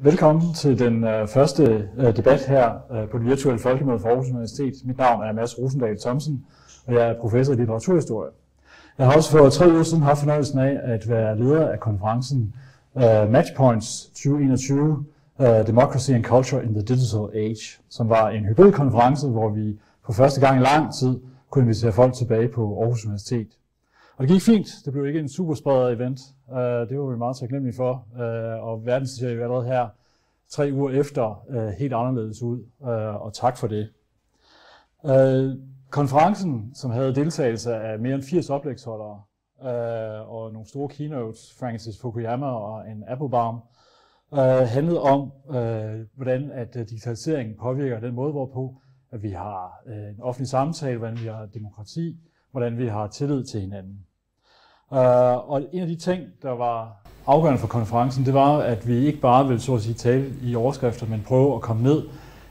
Velkommen til den øh, første øh, debat her øh, på det virtuelle folkemøde for Aarhus Universitet. Mit navn er Mads Rosendal Thomsen, og jeg er professor i litteraturhistorie. Jeg har også for tre uger siden haft fornøjelsen af at være leder af konferencen øh, Matchpoints 2021 øh, Democracy and Culture in the Digital Age, som var en hybridkonference, hvor vi for første gang i lang tid kunne invitere folk tilbage på Aarhus Universitet. Og det gik fint. Det blev ikke en super event. Uh, det var vi meget taknemmelige for. Uh, og verden ser jo allerede her tre uger efter øh, helt anderledes ud. øh, og tak for det. Øh, konferencen, som havde deltagelse af mere end 80 oplægsholdere øh, og nogle store keynotes, Francis Fukuyama og en Applebaum, øh, handlede om, øh, hvordan at øh, digitaliseringen påvirker den måde, hvorpå at vi har øh, en offentlig samtale, hvordan vi har demokrati, hvordan vi har tillid til hinanden. Uh, og en af de ting, der var afgørende for konferencen, det var, at vi ikke bare ville så at sige, tale i overskrifter, men prøve at komme ned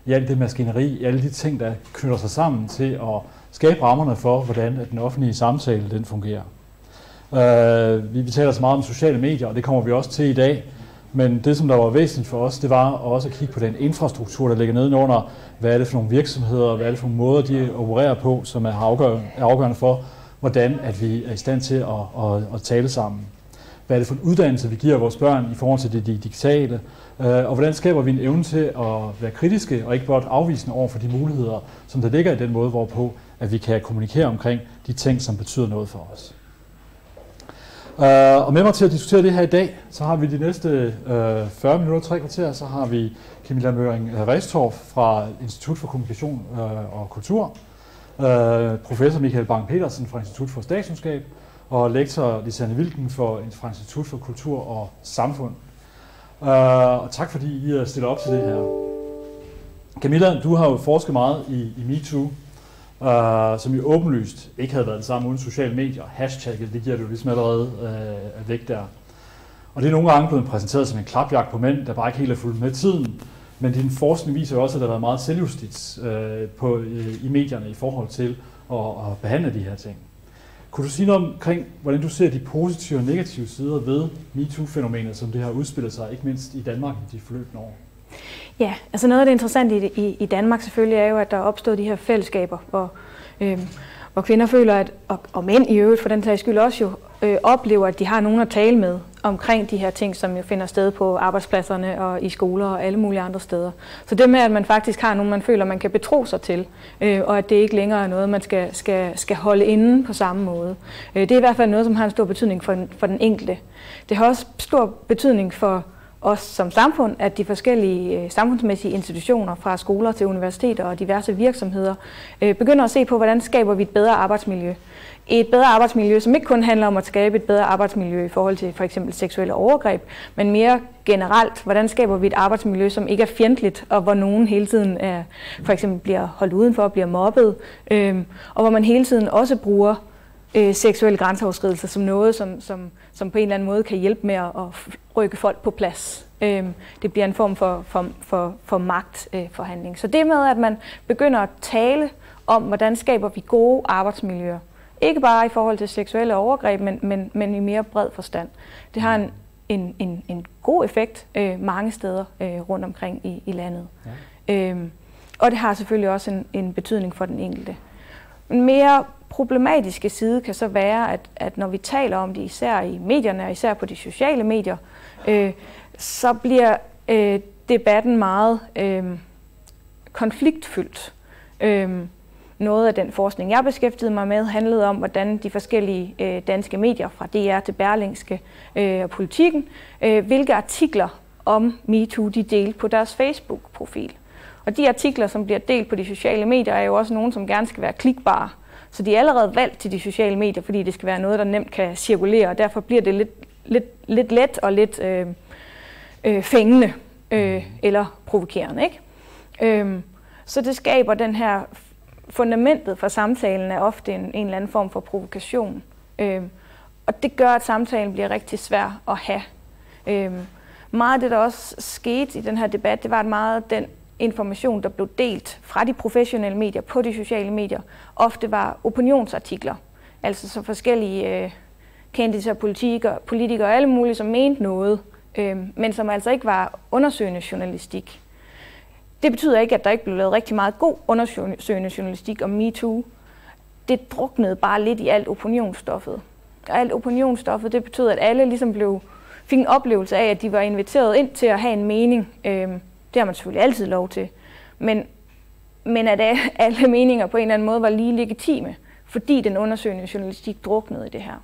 i alt det maskineri, i alle de ting, der knytter sig sammen til at skabe rammerne for, hvordan den offentlige samtale den fungerer. Uh, vi, vi taler så meget om sociale medier, og det kommer vi også til i dag. Men det, som der var væsentligt for os, det var også at kigge på den infrastruktur, der ligger nedenunder. Hvad er det for nogle virksomheder, hvad er det for nogle måder, de opererer på, som er afgørende, er afgørende for, hvordan at vi er i stand til at, at, at tale sammen. Hvad er det for en uddannelse, vi giver vores børn i forhold til det digitale? Øh, og hvordan skaber vi en evne til at være kritiske og ikke blot afvisende over for de muligheder, som der ligger i den måde, hvorpå at vi kan kommunikere omkring de ting, som betyder noget for os. Øh, og med mig til at diskutere det her i dag, så har vi de næste øh, 40 minutter, tre kvarter, så har vi Camilla Møring Restorff fra Institut for Kommunikation og Kultur, øh, professor Michael Bang-Petersen fra Institut for Statskundskab og lektor Lisanne Wilken for, fra Institut for Kultur og Samfund. Uh, og tak fordi I øh, er stillet op til det her. Camilla, du har jo forsket meget i, i MeToo, uh, som jo åbenlyst ikke havde været det samme uden sociale medier. Hashtagget, det giver du ligesom allerede uh, væk der. Og det er nogle gange blevet præsenteret som en klapjagt på mænd, der bare ikke helt er fulgt med tiden. Men din forskning viser jo også, at der har været meget selvjustits øh, på, øh, i medierne i forhold til at, at behandle de her ting. Kunne du sige noget omkring, hvordan du ser de positive og negative sider ved MeToo-fænomenet, som det har udspillet sig, ikke mindst i Danmark i de forløbende år? Ja, altså noget af det interessante i, i, i Danmark selvfølgelig er jo, at der er opstået de her fællesskaber, hvor, øh, hvor kvinder føler, at, og, og mænd i øvrigt for den sags skyld også jo, øh, oplever, at de har nogen at tale med omkring de her ting, som jo finder sted på arbejdspladserne og i skoler og alle mulige andre steder. Så det med, at man faktisk har nogen, man føler, man kan betro sig til, øh, og at det ikke længere er noget, man skal, skal, skal holde inde på samme måde. Øh, det er i hvert fald noget, som har en stor betydning for, for den enkelte. Det har også stor betydning for os som samfund, at de forskellige øh, samfundsmæssige institutioner, fra skoler til universiteter og diverse virksomheder, øh, begynder at se på, hvordan skaber vi et bedre arbejdsmiljø. Et bedre arbejdsmiljø, som ikke kun handler om at skabe et bedre arbejdsmiljø i forhold til for eksempel seksuelle overgreb, men mere generelt, hvordan skaber vi et arbejdsmiljø, som ikke er fjendtligt, og hvor nogen hele tiden er, for eksempel bliver holdt udenfor, bliver mobbet, øh, og hvor man hele tiden også bruger øh, seksuelle grænseoverskridelser som noget, som, som, som på en eller anden måde kan hjælpe med at, at rykke folk på plads. Øh, det bliver en form for, for, for, for magtforhandling. Øh, Så det med, at man begynder at tale om, hvordan skaber vi gode arbejdsmiljøer, ikke bare i forhold til seksuelle overgreb, men, men, men i mere bred forstand. Det har en, en, en, en god effekt øh, mange steder øh, rundt omkring i, i landet. Ja. Øhm, og det har selvfølgelig også en, en betydning for den enkelte. En mere problematiske side kan så være, at, at når vi taler om det, især i medierne og især på de sociale medier, øh, så bliver øh, debatten meget øh, konfliktfyldt. Øh, noget af den forskning, jeg beskæftigede mig med, handlede om, hvordan de forskellige øh, danske medier, fra DR til Berlingske øh, og Politikken, øh, hvilke artikler om MeToo de delte på deres Facebook-profil. Og de artikler, som bliver delt på de sociale medier, er jo også nogle, som gerne skal være klikbare. Så de er allerede valgt til de sociale medier, fordi det skal være noget, der nemt kan cirkulere, og derfor bliver det lidt, lidt, lidt let og lidt øh, øh, fængende øh, eller provokerende. Ikke? Øh, så det skaber den her fundamentet for samtalen er ofte en, en eller anden form for provokation. Øhm, og det gør, at samtalen bliver rigtig svær at have. Øhm, meget af det, der også skete i den her debat, det var, at meget den information, der blev delt fra de professionelle medier på de sociale medier, ofte var opinionsartikler. Altså så forskellige øh, kendte politikere, politikere og alle mulige, som mente noget øh, men som altså ikke var undersøgende journalistik. Det betyder ikke, at der ikke blev lavet rigtig meget god undersøgende journalistik om MeToo. Det druknede bare lidt i alt opinionsstoffet. Og alt opinionsstoffet, det betød, at alle ligesom blev, fik en oplevelse af, at de var inviteret ind til at have en mening. Øh, det har man selvfølgelig altid lov til. Men, men at alle meninger på en eller anden måde var lige legitime, fordi den undersøgende journalistik druknede i det her.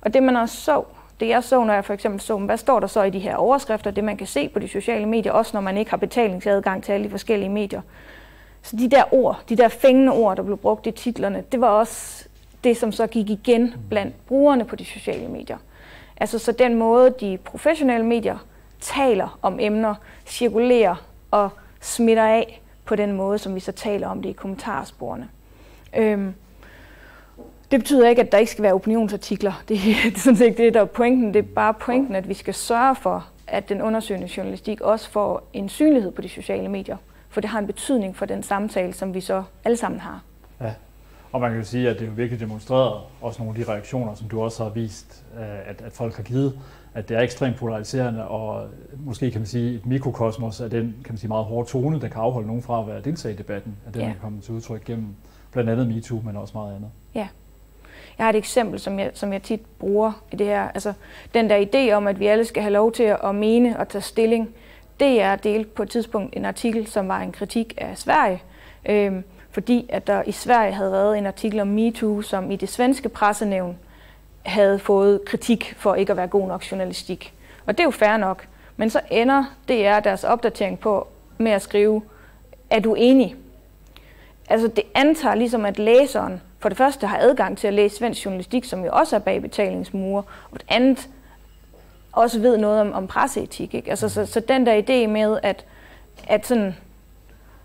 Og det man også så, det jeg så, når jeg for eksempel så, hvad står der så i de her overskrifter, det man kan se på de sociale medier, også når man ikke har betalingsadgang til alle de forskellige medier. Så de der ord, de der fængende ord, der blev brugt i titlerne, det var også det, som så gik igen blandt brugerne på de sociale medier. Altså så den måde, de professionelle medier taler om emner, cirkulerer og smitter af på den måde, som vi så taler om det i kommentarsporene. Øhm, det betyder ikke, at der ikke skal være opinionsartikler. Det, det er sådan set det, der er pointen. Det er bare pointen, at vi skal sørge for, at den undersøgende journalistik også får en synlighed på de sociale medier. For det har en betydning for den samtale, som vi så alle sammen har. Ja, og man kan jo sige, at det er jo virkelig demonstreret, også nogle af de reaktioner, som du også har vist, øh, at, at folk har givet, at det er ekstremt polariserende, og måske kan man sige et mikrokosmos af den kan man sige, meget hårde tone, der kan afholde nogen fra at være deltage i debatten, at den ja. er kommet til udtryk gennem blandt andet MeToo, men også meget andet. Ja. Jeg har et eksempel, som jeg, som jeg tit bruger i det her. Altså, den der idé om, at vi alle skal have lov til at mene og tage stilling, det er delt på et tidspunkt en artikel, som var en kritik af Sverige, øhm, fordi at der i Sverige havde været en artikel om MeToo, som i det svenske pressenævn havde fået kritik for ikke at være god nok journalistik. Og det er jo fair nok. Men så ender DR deres opdatering på med at skrive, er du enig? Altså det antager ligesom, at læseren for det første har adgang til at læse svensk journalistik, som jo også er bag betalingsmure, og det andet også ved noget om, om presseetik. Ikke? Altså, så, så den der idé med, at, at, sådan,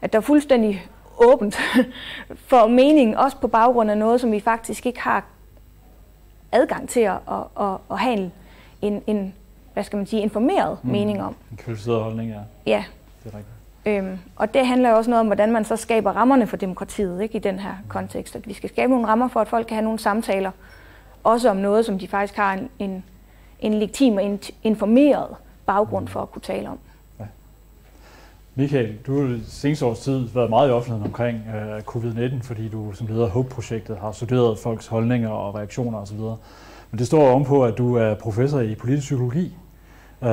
at der er fuldstændig åbent for mening, også på baggrund af noget, som vi faktisk ikke har adgang til at, at, at, at have en, en, en, hvad skal man sige, informeret mm. mening om. En kvalificeret holdning, ja. Ja. Det er rigtigt. Øhm, og det handler jo også noget om, hvordan man så skaber rammerne for demokratiet ikke, i den her kontekst. At vi skal skabe nogle rammer for, at folk kan have nogle samtaler, også om noget, som de faktisk har en, en, en legitim og informeret baggrund for at kunne tale om. Michael, du har seneste års tid været meget i offentligheden omkring uh, covid-19, fordi du som leder af HOPE-projektet har studeret folks holdninger og reaktioner osv. Men det står ovenpå, at du er professor i politisk psykologi. Uh,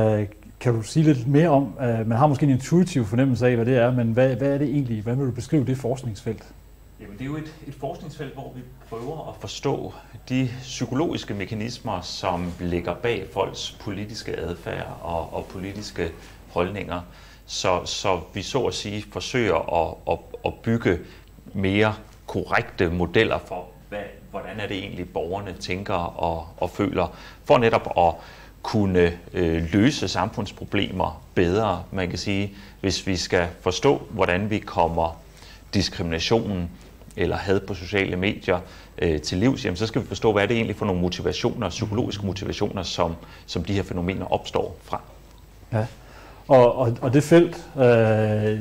kan du sige lidt mere om, uh, man har måske en intuitiv fornemmelse af, hvad det er, men hvad, hvad er det egentlig? Hvad vil du beskrive det forskningsfelt? Jamen, det er jo et, et forskningsfelt, hvor vi prøver at forstå de psykologiske mekanismer, som ligger bag folks politiske adfærd og, og politiske holdninger. Så, så vi så at sige forsøger at, at, at bygge mere korrekte modeller for, hvad, hvordan er det egentlig borgerne tænker og, og føler, for netop at kunne øh, løse samfundsproblemer bedre. Man kan sige, hvis vi skal forstå, hvordan vi kommer diskriminationen eller had på sociale medier øh, til livs, jamen, så skal vi forstå, hvad er det egentlig for nogle motivationer, psykologiske motivationer, som, som de her fænomener opstår fra. Ja, og, og, og det felt, øh,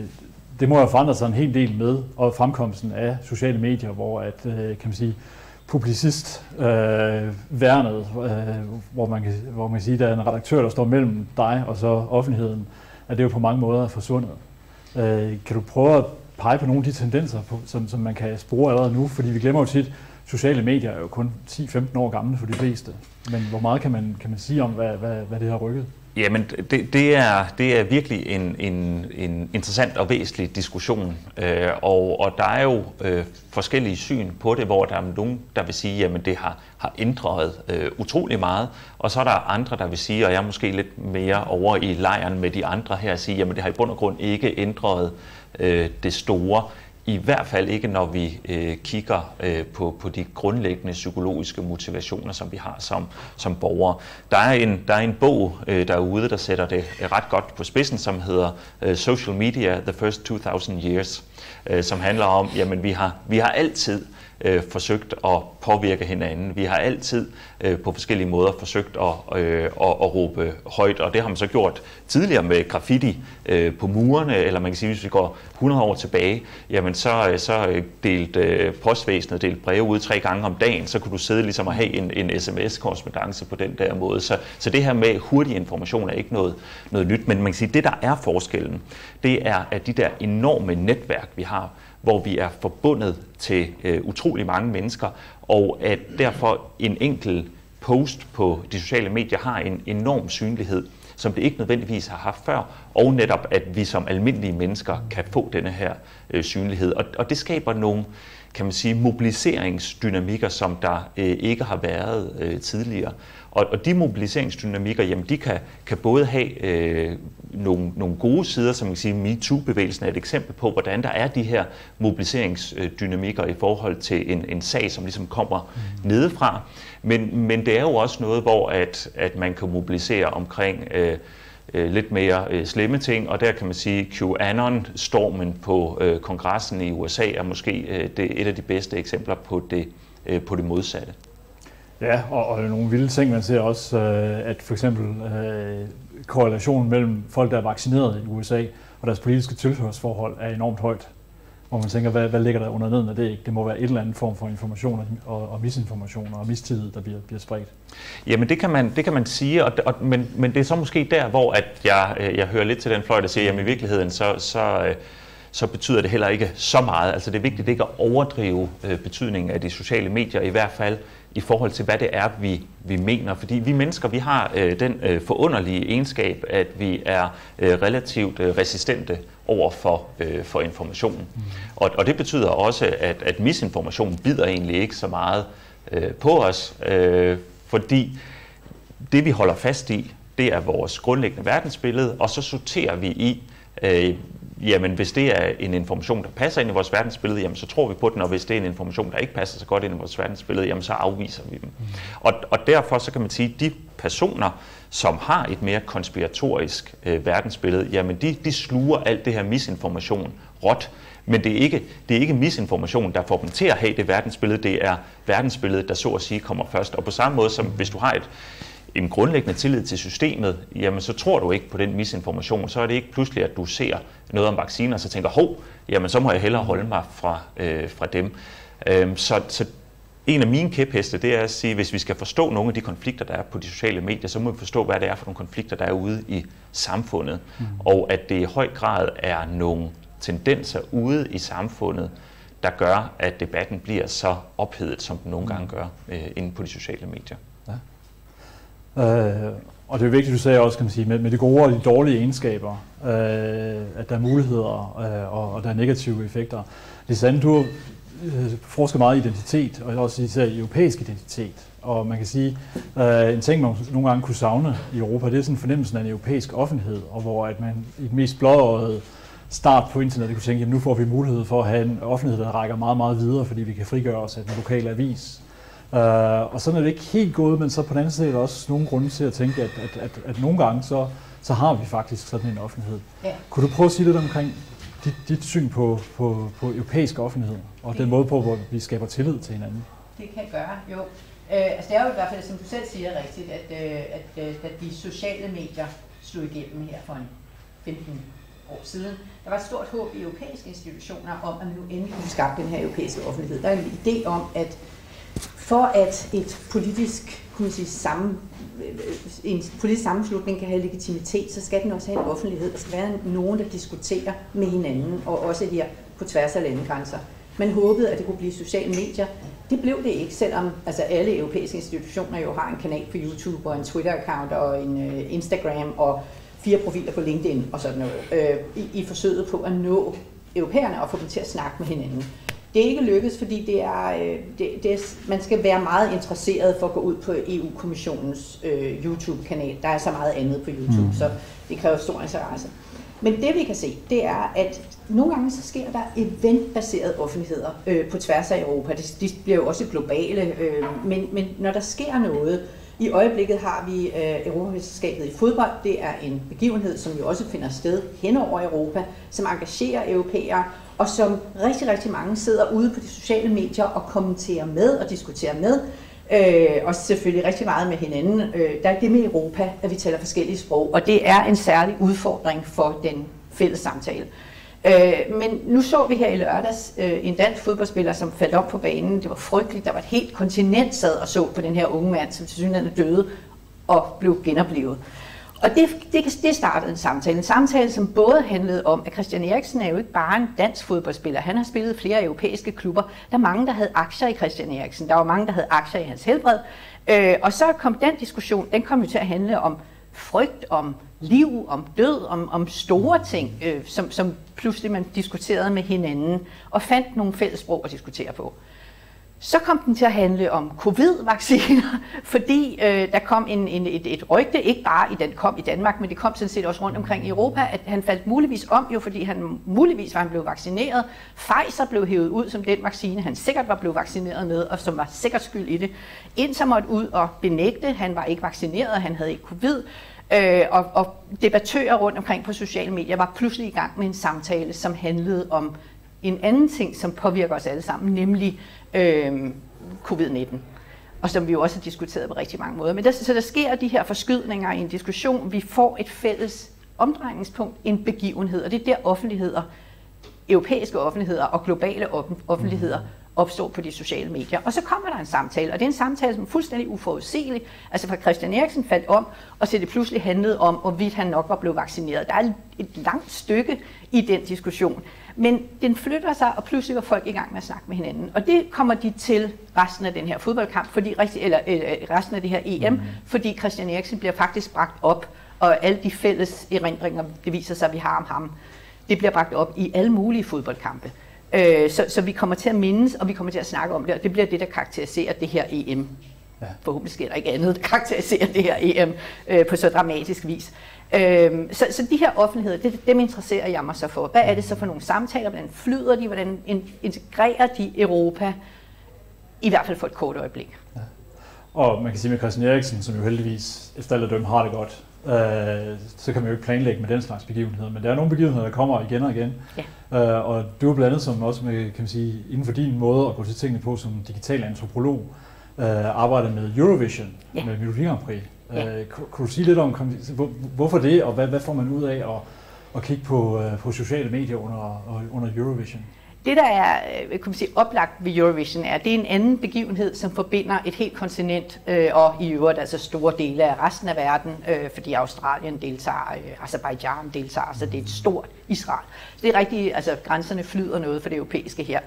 det må have forandret sig en hel del med og fremkomsten af sociale medier, hvor at, øh, kan man sige, publicist øh, værnet, øh, hvor, man kan, hvor man kan sige, at der er en redaktør, der står mellem dig og så offentligheden, at det jo på mange måder er forsvundet. Øh, kan du prøve at pege på nogle af de tendenser, på, som, som man kan spore allerede nu? Fordi vi glemmer jo tit, sociale medier er jo kun 10-15 år gamle for de fleste. Men hvor meget kan man, kan man sige om, hvad, hvad, hvad det har rykket? Jamen, det, det, er, det er virkelig en, en, en interessant og væsentlig diskussion, øh, og, og der er jo øh, forskellige syn på det, hvor der er nogen, der vil sige, at det har, har ændret øh, utrolig meget, og så er der andre, der vil sige, og jeg er måske lidt mere over i lejren med de andre her, at sige, at det har i bund og grund ikke ændret øh, det store. I hvert fald ikke, når vi øh, kigger øh, på, på de grundlæggende psykologiske motivationer, som vi har som, som borgere. Der er en, der er en bog øh, derude, der sætter det øh, ret godt på spidsen, som hedder øh, Social Media, The First 2000 Years, øh, som handler om, jamen vi har, vi har altid øh, forsøgt at påvirke hinanden. Vi har altid øh, på forskellige måder forsøgt at, øh, at, at råbe højt, og det har man så gjort tidligere med graffiti øh, på murene, eller man kan sige, hvis vi går 100 år tilbage, jamen så, øh, så øh, delt øh, postvæsenet delt breve ud tre gange om dagen, så kunne du sidde ligesom og have en, en sms-korrespondence på den der måde. Så, så det her med hurtig information er ikke noget, noget nyt, men man kan sige, det der er forskellen, det er, at de der enorme netværk, vi har, hvor vi er forbundet til øh, utrolig mange mennesker, og at derfor en enkelt post på de sociale medier har en enorm synlighed, som det ikke nødvendigvis har haft før, og netop at vi som almindelige mennesker kan få denne her øh, synlighed. Og, og det skaber nogle kan man sige, mobiliseringsdynamikker, som der øh, ikke har været øh, tidligere. Og, og de mobiliseringsdynamikker, jamen de kan, kan både have øh, nogle, nogle gode sider, som man kan sige, MeToo-bevægelsen er et eksempel på, hvordan der er de her mobiliseringsdynamikker i forhold til en, en sag, som ligesom kommer mm. nedefra. Men, men det er jo også noget, hvor at, at man kan mobilisere omkring øh, øh, lidt mere øh, slemme ting, og der kan man sige, at QAnon-stormen på øh, kongressen i USA er måske øh, det, et af de bedste eksempler på det, øh, på det modsatte. Ja, og, og nogle vilde ting, man ser også, øh, at for eksempel øh, korrelationen mellem folk, der er vaccineret i USA, og deres politiske tilhørsforhold er enormt højt. Hvor man tænker, hvad, hvad ligger der under neden af det ikke? Det må være et eller andet form for information og, og misinformation og mistillid, der bliver, bliver spredt. Jamen det kan man, det kan man sige, og, og, men, men det er så måske der, hvor at jeg, øh, jeg hører lidt til den fløj, der siger, at i virkeligheden så, så, øh, så betyder det heller ikke så meget. Altså det er vigtigt ikke at overdrive øh, betydningen af de sociale medier, i hvert fald i forhold til, hvad det er, vi, vi mener. Fordi vi mennesker, vi har øh, den øh, forunderlige egenskab, at vi er øh, relativt øh, resistente over for, øh, for informationen. Mm. Og, og det betyder også, at, at misinformation bider egentlig ikke så meget øh, på os, øh, fordi det vi holder fast i, det er vores grundlæggende verdensbillede, og så sorterer vi i, øh, jamen hvis det er en information, der passer ind i vores verdensbillede, jamen så tror vi på den, og hvis det er en information, der ikke passer så godt ind i vores verdensbillede, jamen så afviser vi dem. Mm. Og, og derfor så kan man sige, at de personer, som har et mere konspiratorisk øh, verdensbillede, jamen de, de sluger alt det her misinformation råt. Men det er, ikke, det er ikke misinformation, der får dem til at have det verdensbillede, det er verdensbilledet, der så at sige kommer først. Og på samme måde som hvis du har et, en grundlæggende tillid til systemet, jamen så tror du ikke på den misinformation. Så er det ikke pludselig, at du ser noget om vacciner, og så tænker, hov, jamen så må jeg hellere holde mig fra, øh, fra dem. Øhm, så, så en af mine kæpheste, det er at sige, hvis vi skal forstå nogle af de konflikter, der er på de sociale medier, så må vi forstå, hvad det er for nogle konflikter, der er ude i samfundet. Mm. Og at det i høj grad er nogle tendenser ude i samfundet, der gør, at debatten bliver så ophedet, som den nogle mm. gange gør øh, inde på de sociale medier. Øh, og det er vigtigt, du sagde også, kan man sige, med, med de gode og de dårlige egenskaber, øh, at der er muligheder øh, og, og der er negative effekter. Lisanne, du Øh, forsker meget i identitet, og også især europæisk identitet. Og man kan sige, øh, en ting, man nogle gange kunne savne i Europa, det er sådan fornemmelsen af en europæisk offentlighed, og hvor at man i det mest blåøjede start på internettet kunne tænke, at nu får vi mulighed for at have en offentlighed, der rækker meget, meget videre, fordi vi kan frigøre os af den lokale avis. Uh, og sådan er det ikke helt gået, men så på den anden side er der også nogle grunde til at tænke, at, at, at, at nogle gange så, så har vi faktisk sådan en offentlighed. Ja. Kunne du prøve at sige lidt omkring dit, dit syn på, på, på europæisk offentlighed, og det, den måde på, hvor vi skaber tillid til hinanden. Det kan gøre, jo. Øh, altså det er jo i hvert fald, som du selv siger rigtigt, at, øh, at, øh, at de sociale medier slog igennem her for en 15 år siden. Der var et stort håb i europæiske institutioner om, at nu endelig kunne skabe den her europæiske offentlighed. Der er en idé om, at for at et politisk kunne sige, sammen, øh, en politisk sammenslutning kan have legitimitet, så skal den også have en offentlighed. Der skal være nogen, der diskuterer med hinanden, og også her på tværs af landegrænser. Man håbede, at det kunne blive sociale medier. Det blev det ikke, selvom altså alle europæiske institutioner jo har en kanal på YouTube og en Twitter-account og en uh, Instagram og fire profiler på LinkedIn og sådan noget, øh, i, i forsøget på at nå europæerne og få dem til at snakke med hinanden. Det er ikke lykkedes, fordi det er, øh, det, det er, man skal være meget interesseret for at gå ud på EU-kommissionens øh, YouTube-kanal. Der er så meget andet på YouTube, mm. så det kræver stor interesse. Men det vi kan se, det er, at nogle gange så sker der eventbaserede offentligheder øh, på tværs af Europa. De, de bliver jo også globale, øh, men, men når der sker noget, i øjeblikket har vi øh, Europamesterskabet i fodbold. Det er en begivenhed, som jo også finder sted hen over Europa, som engagerer europæere, og som rigtig, rigtig mange sidder ude på de sociale medier og kommenterer med og diskuterer med. Øh, og selvfølgelig rigtig meget med hinanden. Øh, der er det med Europa, at vi taler forskellige sprog, og det er en særlig udfordring for den fælles samtale. Øh, men nu så vi her i lørdags øh, en dansk fodboldspiller, som faldt op på banen. Det var frygteligt. Der var et helt kontinent sad og så på den her unge mand, som til synligheden døde og blev genoplevet. Og det, det, det startede en samtale. En samtale, som både handlede om, at Christian Eriksen er jo ikke bare en dansk fodboldspiller. Han har spillet flere europæiske klubber. Der er mange, der havde aktier i Christian Eriksen. Der var mange, der havde aktier i hans helbred. Øh, og så kom den diskussion, den kom jo til at handle om frygt, om liv, om død, om, om store ting, øh, som, som pludselig man diskuterede med hinanden, og fandt nogle fælles sprog at diskutere på. Så kom den til at handle om covid-vacciner, fordi øh, der kom en, en, et, et rygte, ikke bare i den kom i Danmark, men det kom sådan set også rundt omkring i Europa, at han faldt muligvis om, jo fordi han muligvis var han blevet vaccineret. Pfizer blev hævet ud som den vaccine, han sikkert var blevet vaccineret med, og som var sikkert skyld i det. Indtil måtte ud og benægte, han var ikke vaccineret, han havde ikke covid. Øh, og, og debattører rundt omkring på sociale medier var pludselig i gang med en samtale, som handlede om en anden ting, som påvirker os alle sammen, nemlig øh, covid-19 og som vi jo også har diskuteret på rigtig mange måder. Men der, så der sker de her forskydninger i en diskussion. Vi får et fælles omdrejningspunkt, en begivenhed, og det er der offentligheder, europæiske offentligheder og globale offentligheder opstår på de sociale medier. Og så kommer der en samtale, og det er en samtale, som er fuldstændig uforudsigelig. Altså fra Christian Eriksen faldt om, og så det pludselig handlede om, hvorvidt han nok var blevet vaccineret. Der er et langt stykke i den diskussion. Men den flytter sig, og pludselig var folk i gang med at snakke med hinanden. Og det kommer de til resten af den her fodboldkamp, fordi, eller, eller resten af det her EM, mm. fordi Christian Eriksen bliver faktisk bragt op, og alle de fælles erindringer, det viser sig, at vi har om ham, det bliver bragt op i alle mulige fodboldkampe. Øh, så, så vi kommer til at mindes, og vi kommer til at snakke om det, og det bliver det, der karakteriserer det her EM. Ja. Forhåbentlig sker der ikke andet, der karakteriserer det her EM øh, på så dramatisk vis. Øh, så, så de her offentligheder, det, dem interesserer jeg mig så for. Hvad er det så for nogle samtaler? Hvordan flyder de? Hvordan integrerer de Europa? I hvert fald for et kort øjeblik. Ja. Og man kan sige med Christian Eriksen, som jo heldigvis efter alle dømme har det godt, øh, så kan man jo ikke planlægge med den slags begivenheder. Men der er nogle begivenheder, der kommer igen og igen. Ja. Øh, og du er blandt andet som også med, kan man sige, inden for din måde at gå til tingene på som digital antropolog, øh, arbejder med Eurovision, ja. med Melodi Grand Prix. Ja. Øh, kunne du sige lidt om, hvorfor det, og hvad, hvad får man ud af at, at kigge på, øh, på sociale medier under, under Eurovision? Det, der er øh, kan man sige, oplagt ved Eurovision, er, at det er en anden begivenhed, som forbinder et helt kontinent øh, og i øvrigt altså store dele af resten af verden, øh, fordi Australien deltager, øh, Azerbaijan deltager, så det er et stort Israel. Så det er rigtigt, altså grænserne flyder noget for det europæiske her.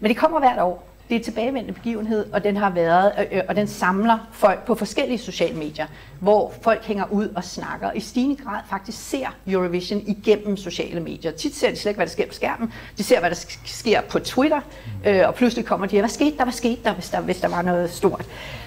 Men det kommer hvert år, det er en tilbagevendende begivenhed, og den har været, øh, øh, og den samler folk på forskellige sociale medier, hvor folk hænger ud og snakker. I stigende grad faktisk ser Eurovision igennem sociale medier. Tit ser de slet ikke, hvad der sker på skærmen. De ser, hvad der sker på Twitter, øh, og pludselig kommer de, hvad skete der, hvad skete der, hvis der, hvis der var noget stort.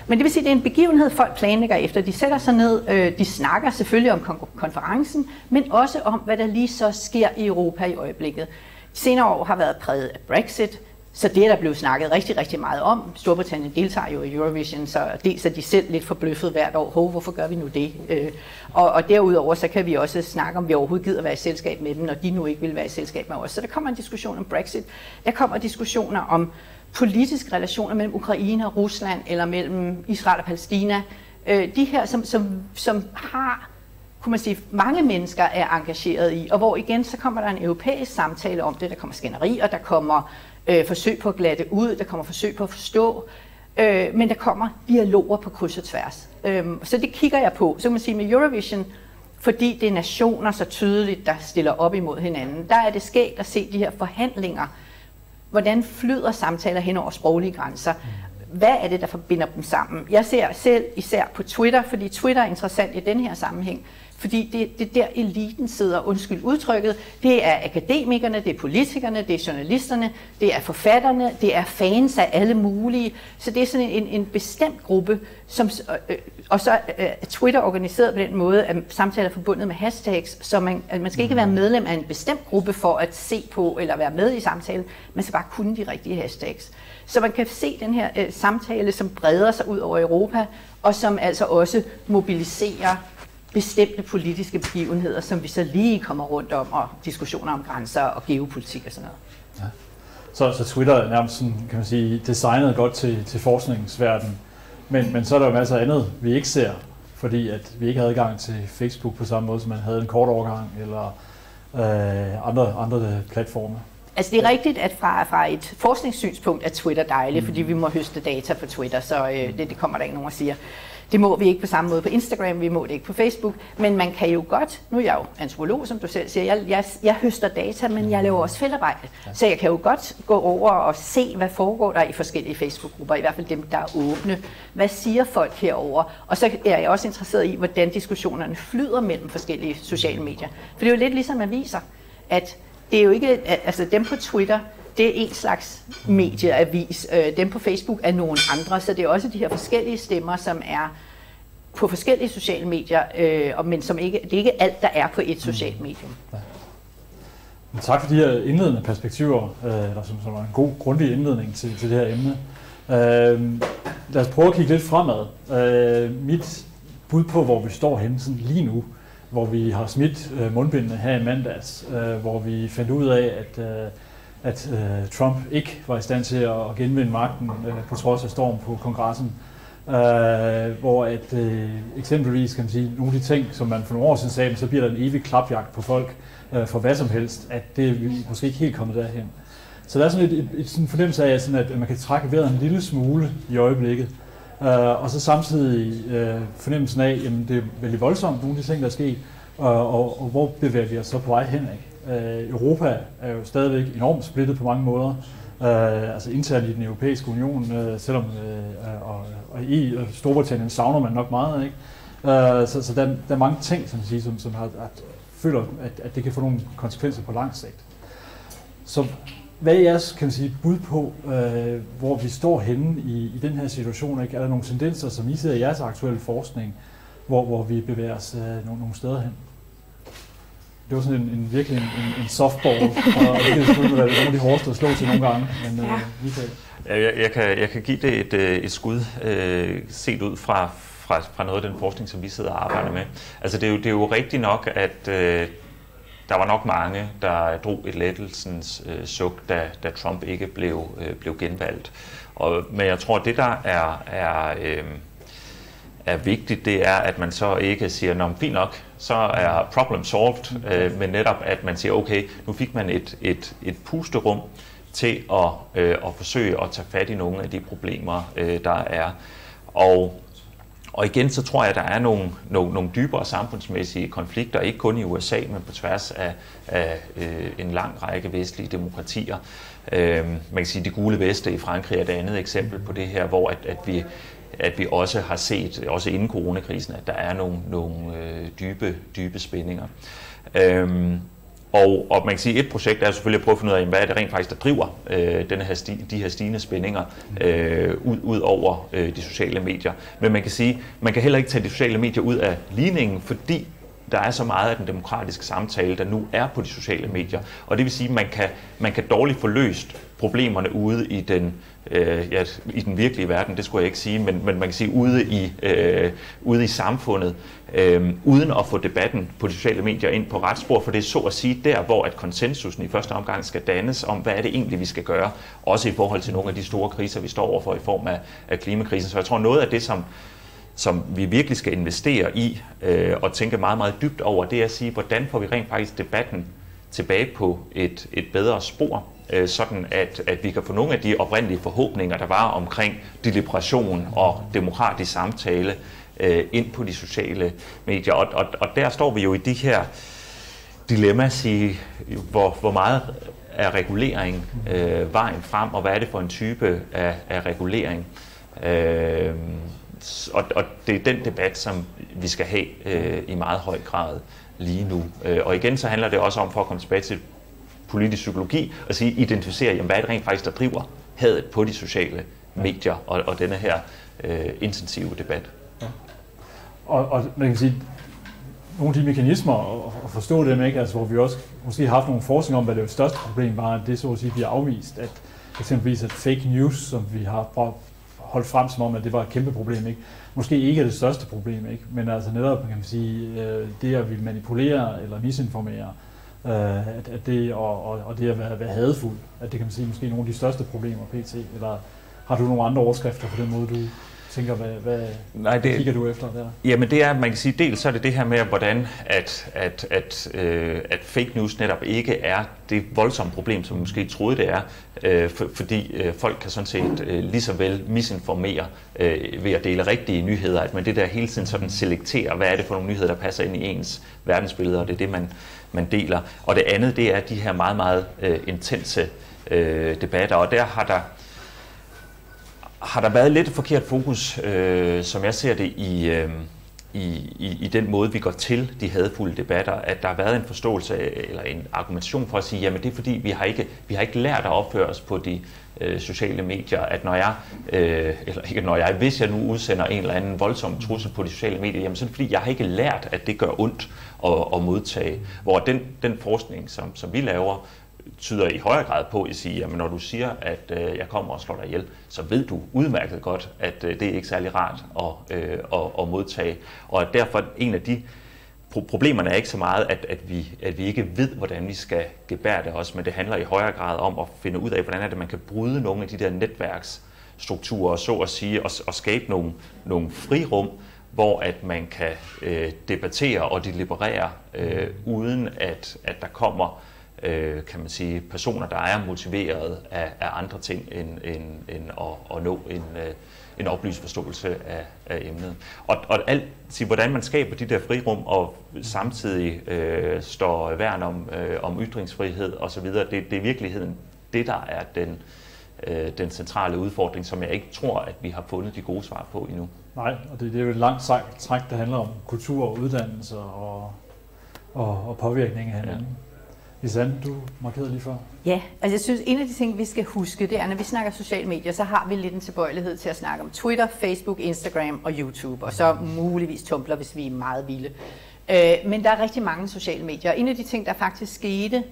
Men det vil sige, at det er en begivenhed, folk planlægger efter. De sætter sig ned, øh, de snakker selvfølgelig om konferencen, men også om, hvad der lige så sker i Europa i øjeblikket. Senere år har været præget af Brexit, så det er der blevet snakket rigtig, rigtig meget om. Storbritannien deltager jo i Eurovision, så dels er de selv lidt forbløffet hvert år. Hov, hvorfor gør vi nu det? Øh, og, og derudover så kan vi også snakke om, vi overhovedet gider være i selskab med dem, når de nu ikke vil være i selskab med os. Så der kommer en diskussion om Brexit. Der kommer diskussioner om politiske relationer mellem Ukraine og Rusland, eller mellem Israel og Palæstina. Øh, de her, som, som, som har kunne man sige, mange mennesker er engageret i, og hvor igen så kommer der en europæisk samtale om det, der kommer skænderier, der kommer øh, forsøg på at glatte ud, der kommer forsøg på at forstå, øh, men der kommer dialoger på kryds og tværs. Øh, så det kigger jeg på. Så kan man sige med Eurovision, fordi det er nationer så tydeligt, der stiller op imod hinanden, der er det skægt at se de her forhandlinger. Hvordan flyder samtaler hen over sproglige grænser? Hvad er det, der forbinder dem sammen? Jeg ser selv især på Twitter, fordi Twitter er interessant i den her sammenhæng, fordi det, det der eliten sidder, undskyld udtrykket, det er akademikerne, det er politikerne, det er journalisterne, det er forfatterne, det er fans af alle mulige. Så det er sådan en, en bestemt gruppe, som, øh, og så er Twitter organiseret på den måde, at samtaler er forbundet med hashtags, så man, man skal ikke være medlem af en bestemt gruppe for at se på eller være med i samtalen, man skal bare kunne de rigtige hashtags. Så man kan se den her øh, samtale, som breder sig ud over Europa, og som altså også mobiliserer bestemte politiske begivenheder, som vi så lige kommer rundt om, og diskussioner om grænser og geopolitik og sådan noget. Ja. Så, så Twitter er nærmest sådan, kan man sige, designet godt til, til forskningsverdenen, men, men så er der jo masser af andet, vi ikke ser, fordi at vi ikke havde adgang til Facebook på samme måde, som man havde en kort overgang, eller øh, andre, andre platforme. Altså det er rigtigt, at fra, fra et forskningssynspunkt er Twitter dejligt, mm. fordi vi må høste data på Twitter, så øh, det, det kommer der ikke nogen at sige. Det må vi ikke på samme måde på Instagram, vi må det ikke på Facebook, men man kan jo godt, nu er jeg jo antropolog, som du selv siger, jeg, jeg, jeg høster data, men jeg laver også feltarbejde, så jeg kan jo godt gå over og se, hvad foregår der i forskellige Facebook-grupper, i hvert fald dem, der er åbne. Hvad siger folk herover? Og så er jeg også interesseret i, hvordan diskussionerne flyder mellem forskellige sociale medier. For det er jo lidt ligesom aviser, at det er jo ikke, altså dem på Twitter, det er en slags medieavis. Øh, dem på Facebook er nogle andre, så det er også de her forskellige stemmer, som er på forskellige sociale medier, øh, men som ikke, det er ikke alt, der er på et socialt mm. medium. Ja. Men tak for de her indledende perspektiver, øh, der som, som var en god, grundig indledning til, til det her emne. Øh, lad os prøve at kigge lidt fremad. Øh, mit bud på, hvor vi står henne sådan lige nu, hvor vi har smidt øh, mundbindene her i mandags, øh, hvor vi fandt ud af, at øh, at øh, Trump ikke var i stand til at, genvinde magten øh, på trods af storm på kongressen. Øh, hvor at øh, eksempelvis kan man sige, nogle af de ting, som man for nogle år siden sagde, så bliver der en evig klapjagt på folk øh, for hvad som helst, at det er vi måske ikke helt kommet derhen. Så der er sådan et, et, et sådan fornemmelse af, sådan at man kan trække vejret en lille smule i øjeblikket. øh, og så samtidig øh, fornemmelsen af, at det er vældig voldsomt, nogle af de ting, der er sket, og, og, og hvor bevæger vi os så på vej hen. Ikke? Øh, Europa er jo stadigvæk enormt splittet på mange måder. Øh, altså internt i den europæiske union, øh, selvom øh, og, og i Storbritannien savner man nok meget. Ikke? Øh, så så der, der er mange ting, som, siger, som, som har, at, føler, at, at det kan få nogle konsekvenser på lang sigt. Så hvad er jeres kan man sige, bud på, øh, hvor vi står henne i, i den her situation? Ikke? Er der nogle tendenser, som I ser i jeres aktuelle forskning, hvor, hvor vi bevæger os øh, nogle, nogle steder hen? Det var sådan en, en virkelig en, en softball, og det skulle være nogle af de hårdeste at slå til nogle gange. Men, ja. øh, Ja, jeg, jeg, kan, jeg kan give det et, øh, et skud, øh, set ud fra, fra, fra noget af den forskning, som vi sidder og arbejder med. Altså det er jo, det er jo rigtigt nok, at øh, der var nok mange, der drog et lettelsens øh, suk, da, da Trump ikke blev, øh, blev genvalgt. Og, men jeg tror, at det der er, er øh, er vigtigt, det er, at man så ikke siger, nå, fint nok, så er problem solved, øh, men netop, at man siger, okay, nu fik man et, et, et pusterum til at, øh, at forsøge at tage fat i nogle af de problemer, øh, der er. Og, og igen, så tror jeg, at der er nogle, nogle, nogle dybere samfundsmæssige konflikter, ikke kun i USA, men på tværs af, af øh, en lang række vestlige demokratier. Øh, man kan sige, at det gule veste i Frankrig er et andet eksempel på det her, hvor at, at vi at vi også har set, også inden coronakrisen, at der er nogle, nogle øh, dybe, dybe spændinger. Øhm, og, og man kan sige, at et projekt er selvfølgelig at prøve at finde ud af, hvad er det rent faktisk, der driver øh, denne her sti, de her stigende spændinger øh, ud, ud over øh, de sociale medier. Men man kan sige, man kan heller ikke tage de sociale medier ud af ligningen, fordi der er så meget af den demokratiske samtale, der nu er på de sociale medier. Og det vil sige, at man kan, man kan dårligt få løst problemerne ude i den, øh, ja, i den virkelige verden, det skulle jeg ikke sige, men, men man kan sige ude i, øh, ude i samfundet, øh, uden at få debatten på de sociale medier ind på retsspor, for det er så at sige der, hvor at konsensusen i første omgang skal dannes om, hvad er det egentlig, vi skal gøre, også i forhold til nogle af de store kriser, vi står overfor i form af, af klimakrisen. Så jeg tror, noget af det, som, som vi virkelig skal investere i øh, og tænke meget, meget dybt over, det er at sige, hvordan får vi rent faktisk debatten tilbage på et, et bedre spor, øh, sådan at, at vi kan få nogle af de oprindelige forhåbninger, der var omkring deliberation og demokratisk samtale, øh, ind på de sociale medier. Og, og, og der står vi jo i de her dilemmas i, hvor, hvor meget er regulering øh, vejen frem, og hvad er det for en type af, af regulering. Øh, og, og det er den debat, som vi skal have øh, i meget høj grad lige nu. Øh, og igen så handler det også om, for at komme tilbage til politisk psykologi, og sige, identificere, jamen, hvad er det rent faktisk, der driver hadet på de sociale medier og, og denne her øh, intensive debat. Ja. Og, og man kan sige, nogle af de mekanismer, og forstå dem, ikke? Altså, hvor vi også måske har haft nogle forskning om, hvad det største problem var, at det så at sige bliver afvist, at eksempelvis at fake news, som vi har holdt frem som om, at det var et kæmpe problem, ikke? måske ikke er det største problem, ikke? men altså netop kan man sige, øh, det at vi manipulerer eller misinformerer, øh, at, at det, og, og, og det at være, være hadfuld, at det kan man sige måske nogle af de største problemer pt. Eller har du nogle andre overskrifter på den måde, du tænker, hvad, hvad Nej, det, kigger du efter der? Jamen det er, man kan sige, dels så er det det her med, hvordan at, at, at, øh, at fake news netop ikke er det voldsomme problem, som vi måske troede det er, øh, for, fordi øh, folk kan sådan set øh, lige så vel misinformere øh, ved at dele rigtige nyheder, at man det der hele tiden sådan selekterer, hvad er det for nogle nyheder, der passer ind i ens verdensbillede, og det er det, man, man deler. Og det andet, det er de her meget, meget øh, intense øh, debatter, og der har der har der været lidt forkert fokus, øh, som jeg ser det, i, øh, i, i, i den måde, vi går til de hadfulde debatter, at der har været en forståelse eller en argumentation for at sige, jamen det er fordi, vi har ikke, vi har ikke lært at opføre os på de øh, sociale medier, at når jeg, øh, eller ikke når jeg, hvis jeg nu udsender en eller anden voldsom trussel på de sociale medier, jamen så er det fordi, jeg har ikke lært, at det gør ondt at, at modtage. Hvor den, den forskning, som, som vi laver, tyder i højere grad på at sige, at når du siger, at øh, jeg kommer og slår dig ihjel, så ved du udmærket godt, at øh, det er ikke særlig rart at, øh, at, at modtage. Og at derfor en af de problemerne er ikke så meget, at, at, vi, at vi ikke ved, hvordan vi skal gebære det også, men det handler i højere grad om at finde ud af, hvordan er det, man kan bryde nogle af de der netværksstrukturer, så at sige, og, og skabe nogle, nogle frirum, hvor at man kan øh, debattere og deliberere, øh, uden at, at der kommer øh, kan man sige, personer, der er motiveret af, af andre ting end, end, end at, at nå en, øh, en oplyst forståelse af, af emnet. Og, og alt, sige, hvordan man skaber de der frirum og samtidig øh, står værn om, øh, om ytringsfrihed osv., det, det er i virkeligheden det, der er den, øh, den centrale udfordring, som jeg ikke tror, at vi har fundet de gode svar på endnu. Nej, og det, det er jo et langt træk, der handler om kultur og uddannelse og, og, og påvirkning af hinanden. Ja. Lisanne, du markerede lige før. Ja, altså jeg synes, en af de ting, vi skal huske, det er, når vi snakker sociale medier, så har vi lidt en tilbøjelighed til at snakke om Twitter, Facebook, Instagram og YouTube, og så muligvis Tumblr, hvis vi er meget vilde. Øh, men der er rigtig mange sociale medier, og en af de ting, der faktisk skete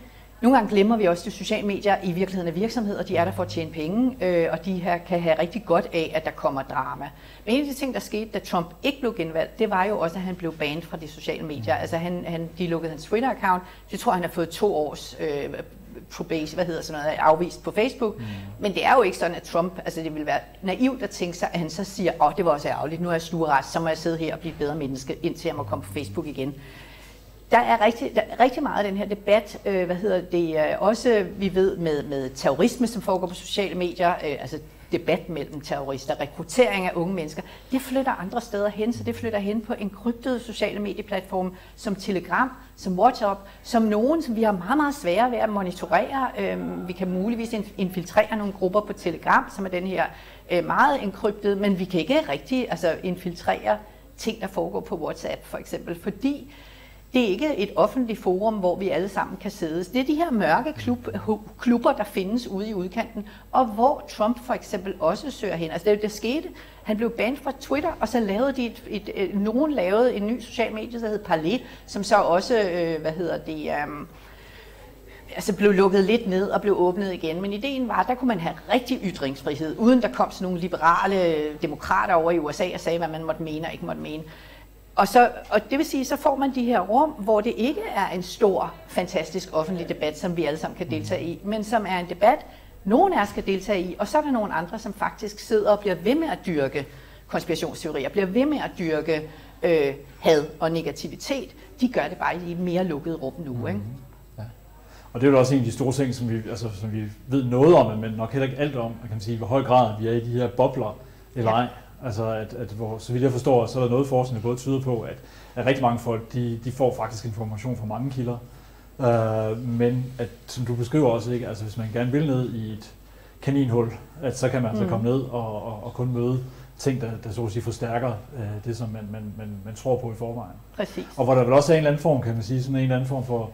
nogle gange glemmer vi også, at de sociale medier i virkeligheden er virksomheder, de er der for at tjene penge, øh, og de her kan have rigtig godt af, at der kommer drama. Men en af de ting, der skete, da Trump ikke blev genvalgt, det var jo også, at han blev banned fra de sociale medier. Altså han, han, de lukkede hans Twitter-account. Jeg tror, han har fået to års øh, probation, hvad hedder sådan noget, afvist på Facebook. Mm. Men det er jo ikke sådan, at Trump, altså det vil være naivt at tænke sig, at han så siger, åh, oh, det var også ærgerligt, nu er jeg sluret, så må jeg sidde her og blive et bedre menneske, indtil jeg må komme på Facebook igen der er rigtig, der er rigtig meget af den her debat, øh, hvad hedder det, øh, også vi ved med, med terrorisme, som foregår på sociale medier, øh, altså debat mellem terrorister, rekruttering af unge mennesker, det flytter andre steder hen, så det flytter hen på en kryptet sociale medieplatform som Telegram, som WhatsApp, som nogen, som vi har meget, meget svære ved at monitorere. Øh, vi kan muligvis infiltrere nogle grupper på Telegram, som er den her øh, meget enkryptet, men vi kan ikke rigtig altså, infiltrere ting, der foregår på WhatsApp for eksempel, fordi det er ikke et offentligt forum, hvor vi alle sammen kan sidde. Det er de her mørke klub, klubber, der findes ude i udkanten, og hvor Trump for eksempel også søger hen. Altså det, det skete, han blev banned fra Twitter, og så lavede de et, et, et, nogen lavede en ny social medie, der hed Parler, som så også, øh, hvad hedder det, um, altså blev lukket lidt ned og blev åbnet igen. Men ideen var, at der kunne man have rigtig ytringsfrihed, uden der kom sådan nogle liberale demokrater over i USA og sagde, hvad man måtte mene og ikke måtte mene. Og, så, og det vil sige, så får man de her rum, hvor det ikke er en stor, fantastisk offentlig debat, som vi alle sammen kan deltage i, men som er en debat, nogen af os kan deltage i, og så er der nogle andre, som faktisk sidder og bliver ved med at dyrke konspirationsteorier, bliver ved med at dyrke øh, had og negativitet. De gør det bare i et mere lukket rum nu. Ikke? Mm-hmm. Ja. Og det er jo også en af de store ting, som vi, altså, som vi ved noget om, men nok heller ikke alt om, man kan sige, hvor høj grad vi er i de her bobler eller ja. ej. Altså, at, at hvor, så vidt jeg forstår, så er der noget forskning, der både tyder på, at, at rigtig mange folk, de, de får faktisk information fra mange kilder. Uh, men at, som du beskriver også, ikke, altså hvis man gerne vil ned i et kaninhul, at så kan man altså mm. komme ned og, og, og kun møde ting, der, der så at sige forstærker uh, det, som man, man, man, man tror på i forvejen. Præcis. Og hvor der vel også er en eller anden form, kan man sige, sådan en eller anden form for,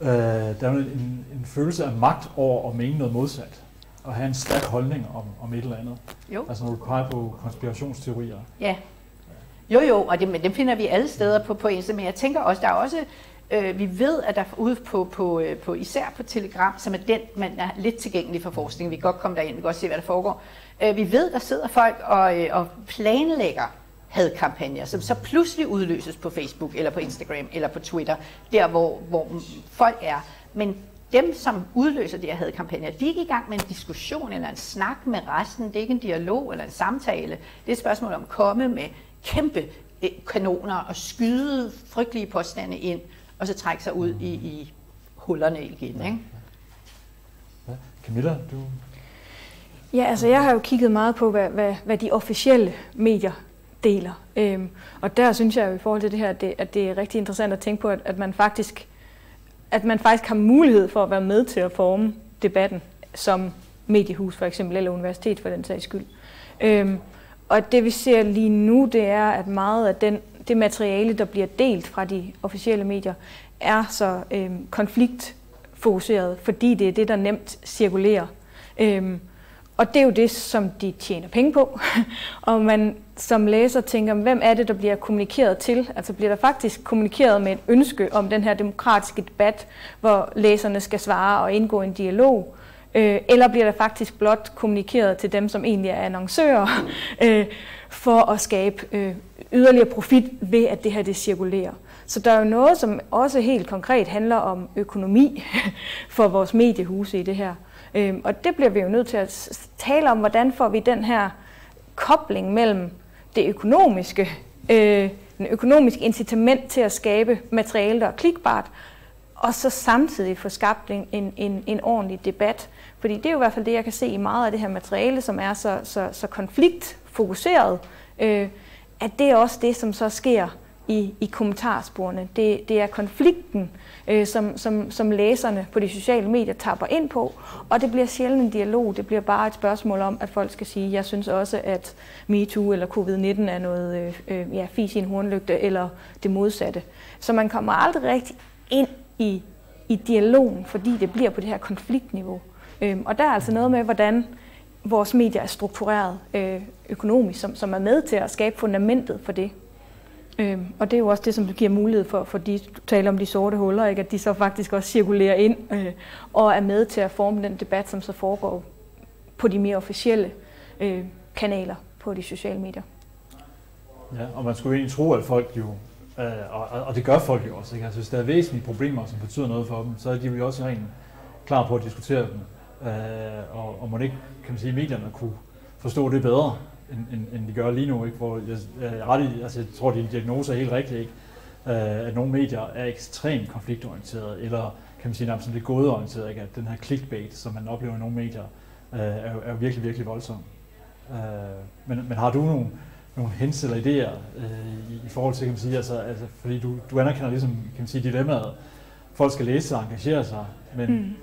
uh, der er en, en følelse af magt over at mene noget modsat at have en stærk holdning om, om et eller andet. Jo. Altså når du peger på konspirationsteorier. Ja. Jo, jo, og det, men dem finder vi alle steder på, på Insta, men jeg tænker også, der er også, øh, vi ved, at der ude på, på, øh, på, især på Telegram, som er den, man er lidt tilgængelig for forskning, vi kan godt komme derind, vi kan godt se, hvad der foregår. Øh, vi ved, der sidder folk og, øh, og planlægger hadkampagner, som så pludselig udløses på Facebook eller på Instagram eller på Twitter, der hvor, hvor folk er. Men dem, som udløser de her hadkampagner, de er ikke i gang med en diskussion eller en snak med resten. Det er ikke en dialog eller en samtale. Det er et spørgsmål om at komme med kæmpe eh, kanoner og skyde frygtelige påstande ind, og så trække sig ud i, i hullerne igen. Ikke? Ja. Camilla, du... Ja, altså jeg har jo kigget meget på, hvad, hvad, hvad de officielle medier deler. Øhm, og der synes jeg jo i forhold til det her, at det, at det er rigtig interessant at tænke på, at, at man faktisk at man faktisk har mulighed for at være med til at forme debatten som mediehus for eksempel, eller universitet for den sags skyld. Øhm, og det vi ser lige nu, det er, at meget af den, det materiale, der bliver delt fra de officielle medier, er så øhm, konfliktfokuseret, fordi det er det, der nemt cirkulerer. Øhm, og det er jo det, som de tjener penge på. og man som læser tænker, hvem er det, der bliver kommunikeret til? Altså bliver der faktisk kommunikeret med et ønske om den her demokratiske debat, hvor læserne skal svare og indgå en dialog? Øh, eller bliver der faktisk blot kommunikeret til dem, som egentlig er annoncører, øh, for at skabe øh, yderligere profit ved, at det her det cirkulerer? Så der er jo noget, som også helt konkret handler om økonomi for vores mediehuse i det her. Øhm, og det bliver vi jo nødt til at tale om, hvordan får vi den her kobling mellem det økonomiske, øh, den økonomiske incitament til at skabe materiale, der er klikbart, og så samtidig få skabt en, en, en ordentlig debat. Fordi det er jo i hvert fald det, jeg kan se i meget af det her materiale, som er så, så, så konfliktfokuseret, øh, at det er også det, som så sker i, i kommentarsporene. Det, det er konflikten, øh, som, som, som læserne på de sociale medier tapper ind på, og det bliver sjældent en dialog. Det bliver bare et spørgsmål om, at folk skal sige, jeg synes også, at MeToo eller COVID-19 er noget øh, øh ja, fis i en hornlygte, eller det modsatte. Så man kommer aldrig rigtig ind i, i dialogen, fordi det bliver på det her konfliktniveau. Øh, og der er altså noget med, hvordan vores medier er struktureret øh, økonomisk, som, som er med til at skabe fundamentet for det. Øhm, og det er jo også det, som giver mulighed for, for de taler om de sorte huller, ikke? at de så faktisk også cirkulerer ind øh, og er med til at forme den debat, som så foregår på de mere officielle øh, kanaler på de sociale medier. Ja, og man skulle egentlig tro, at folk jo, øh, og, og det gør folk jo også, ikke? Altså, hvis der er væsentlige problemer, som betyder noget for dem, så er de jo også rent klar på at diskutere dem. Øh, og, og man ikke, kan man sige, medierne kunne forstå det bedre, end, end, end de gør lige nu. Ikke? Hvor jeg, jeg, ret i, altså, jeg tror, din diagnose er helt rigtig, ikke? Uh, at nogle medier er ekstremt konfliktorienterede, eller kan man sige nærmest lidt gådeorienterede, ikke? at den her clickbait, som man oplever i nogle medier, uh, er, er virkelig, virkelig voldsom. Uh, men, men har du nogle, nogle hints eller idéer uh, i, i forhold til, kan man sige, altså, altså fordi du, du anerkender ligesom, kan man sige, dilemmaet, folk skal læse og engagere sig, men mm.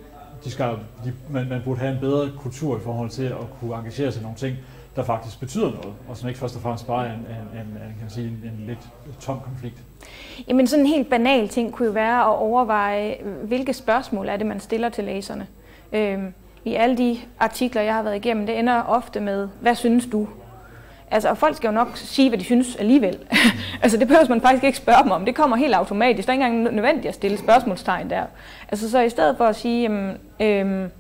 de skal, de, man, man burde have en bedre kultur i forhold til at kunne engagere sig i nogle ting, der faktisk betyder noget, og som ikke først og fremmest bare er en, en, en, kan man sige, en, en lidt tom konflikt. Jamen sådan en helt banal ting kunne jo være at overveje, hvilke spørgsmål er det, man stiller til læserne. Øhm, I alle de artikler, jeg har været igennem, det ender ofte med, hvad synes du? Altså, og folk skal jo nok sige, hvad de synes alligevel. altså, det behøver man faktisk ikke spørge dem om. Det kommer helt automatisk. Der er ikke engang nødvendigt at stille spørgsmålstegn der. Altså, så i stedet for at sige, jamen, øhm,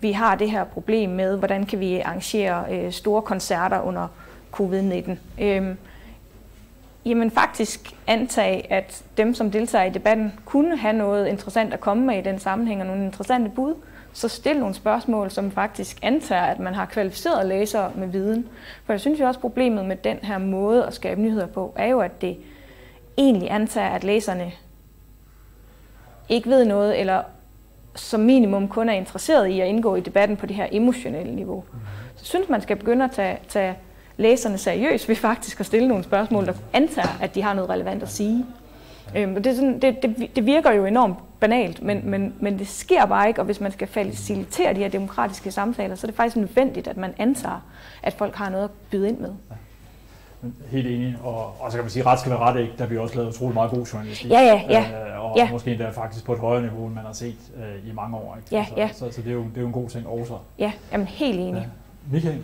vi har det her problem med, hvordan kan vi arrangere øh, store koncerter under covid-19. Øhm, jamen faktisk antage, at dem, som deltager i debatten, kunne have noget interessant at komme med i den sammenhæng, og nogle interessante bud, så stil nogle spørgsmål, som faktisk antager, at man har kvalificerede læsere med viden. For jeg synes jo også, problemet med den her måde at skabe nyheder på, er jo, at det egentlig antager, at læserne ikke ved noget, eller som minimum kun er interesseret i at indgå i debatten på det her emotionelle niveau. Så jeg synes, man skal begynde at tage, tage læserne seriøst ved faktisk at stille nogle spørgsmål, der antager, at de har noget relevant at sige. Øhm, det, er sådan, det, det, det virker jo enormt banalt, men, men, men det sker bare ikke, og hvis man skal facilitere de her demokratiske samtaler, så er det faktisk nødvendigt, at man antager, at folk har noget at byde ind med. Ja. Helt enig, og, og så kan man sige, at ret skal være ret, ikke? der vi også lavet utrolig meget god journalistik. Ja, ja, ja. Øh, og ja. måske endda faktisk på et højere niveau, end man har set øh, i mange år. Ikke? Ja, så, ja. Så, så det, er jo, det er jo en god ting også. Ja, jamen helt enig. Ja. Michael?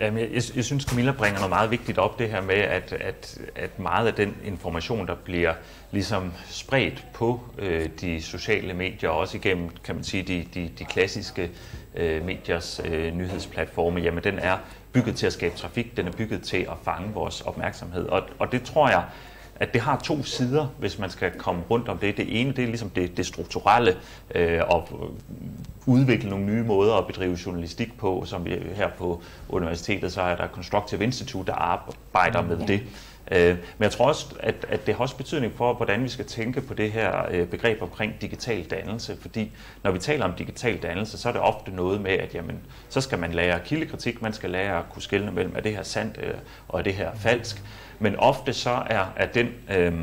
Jamen, jeg, jeg synes, Camilla bringer noget meget vigtigt op, det her med, at, at, at meget af den information, der bliver ligesom spredt på øh, de sociale medier, også igennem, kan man sige, de, de, de klassiske øh, mediers øh, nyhedsplatforme, jamen den er bygget til at skabe trafik, den er bygget til at fange vores opmærksomhed. Og, og det tror jeg, at det har to sider, hvis man skal komme rundt om det. Det ene, det er ligesom det, det strukturelle, øh, og udvikle nogle nye måder at bedrive journalistik på, som vi her på universitetet, så er der Constructive Institute, der arbejder med det. Øh, men jeg tror også, at, at det har også betydning for, hvordan vi skal tænke på det her øh, begreb omkring digital dannelse, fordi når vi taler om digital dannelse, så er det ofte noget med, at jamen, så skal man lære kildekritik, man skal lære at kunne skelne mellem, er det her sandt øh, og er det her falsk. Men ofte så er, er den... Øh,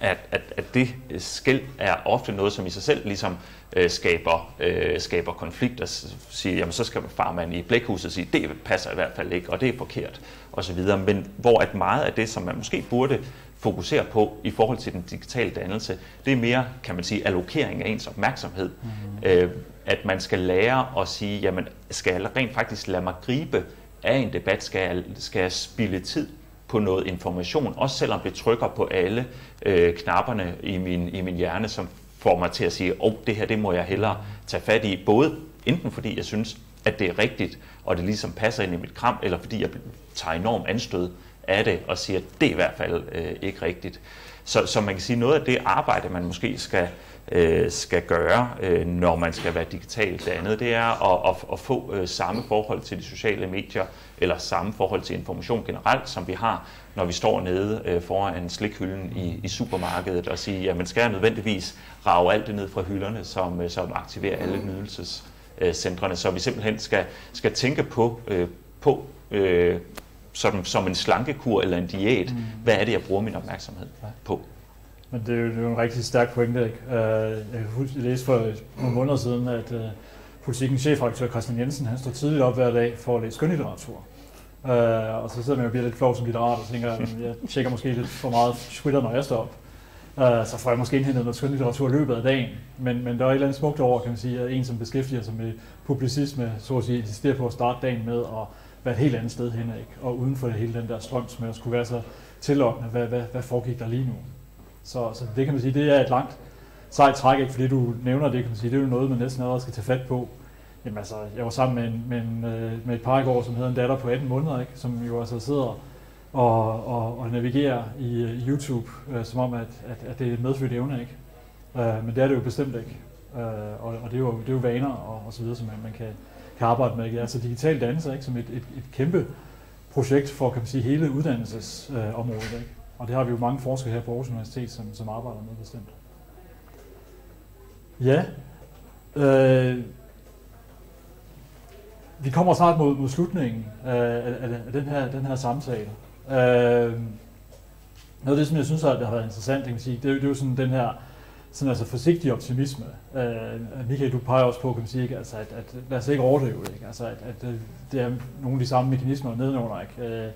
at, at, at det skæld er ofte noget, som i sig selv ligesom øh, skaber, øh, skaber konflikt og siger, jamen så skal far man i blækhuset sige, det passer i hvert fald ikke, og det er forkert, osv. Men hvor at meget af det, som man måske burde fokusere på i forhold til den digitale dannelse, det er mere, kan man sige, allokering af ens opmærksomhed. Mm-hmm. Øh, at man skal lære at sige, jamen skal jeg rent faktisk lade mig gribe af en debat, skal jeg, skal jeg spille tid på noget information, også selvom det trykker på alle øh, knapperne i min, i min hjerne, som får mig til at sige, at oh, det her det må jeg hellere tage fat i, både enten fordi jeg synes, at det er rigtigt, og det ligesom passer ind i mit kram, eller fordi jeg tager enorm anstød af det og siger, at det er i hvert fald øh, ikke rigtigt. Så, så man kan sige, noget af det arbejde, man måske skal, øh, skal gøre, øh, når man skal være digitalt dannet, det er at, at, at få øh, samme forhold til de sociale medier, eller samme forhold til information generelt, som vi har, når vi står nede øh, foran slikhylden i, i supermarkedet og sige, jamen skal jeg nødvendigvis rave alt det ned fra hylderne, som, øh, som aktiverer alle nydelsescentrene, så vi simpelthen skal, skal tænke på, øh, på øh, som, som en slankekur eller en diæt, mm. hvad er det, jeg bruger min opmærksomhed på? Men det er jo, det er jo en rigtig stærk pointe. Ikke? Uh, jeg kan huske, jeg læste for nogle måneder siden, at uh, politikens chefredaktør Christian Jensen, han står tidligt op hver dag for at læse skønlitteratur. Uh, og så sidder man jo og bliver lidt flov som litterat og tænker, at jeg tjekker måske lidt for meget Twitter, når jeg står op. Øh, så får jeg måske indhentet noget skønlitteratur i løbet af dagen. Men, men der er et eller andet smukt over, kan man sige, at en, som beskæftiger sig med publicisme, så at sige, insisterer på at starte dagen med at være et helt andet sted hen, ikke? og uden for hele den der strøm, som jeg skulle være så tillokkende, hvad, hvad, hvad foregik der lige nu. Så, så det kan man sige, det er et langt sejt træk, ikke? fordi du nævner det, kan man sige, det er jo noget, man næsten allerede skal tage fat på. Jamen altså, jeg var sammen med, en, med, en, øh, med et par i går, som havde en datter på 18 måneder, ikke? som jo altså sidder og, og, og navigere øh, i, YouTube, øh, som om, at, at, at det er et medfødt evne, ikke? Øh, men det er det jo bestemt ikke. Øh, og, og det, er jo, det er jo vaner og, og så videre, som man, man kan, kan arbejde med. Ikke? Altså digital dannelse ikke? som et, et, et kæmpe projekt for kan man sige, hele uddannelsesområdet. Øh, ikke? Og det har vi jo mange forskere her på Aarhus Universitet, som, som arbejder med bestemt. Ja. Øh, vi kommer snart mod, mod slutningen af, af, af den, her, den her samtale. Øh, noget af det, som jeg synes det har været interessant, kan man sige, det, er, det er jo sådan den her sådan altså forsigtig optimisme. Øh, Michael, du peger også på, kan man sige, ikke? Altså, at, at lad os ikke overdrive det. Ikke? Altså, at, at øh, det er nogle af de samme mekanismer nedenunder. Ikke? Øh,